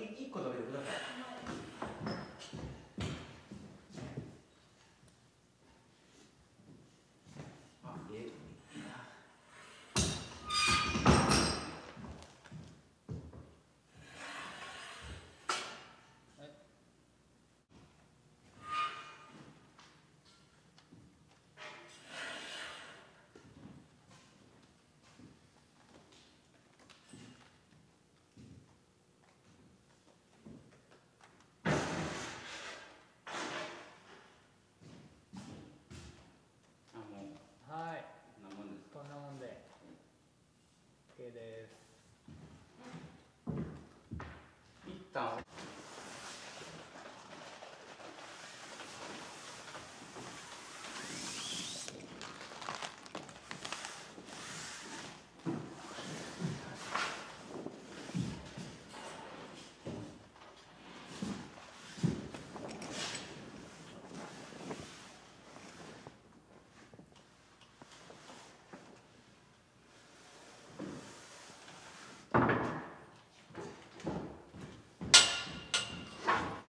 1個食べてください。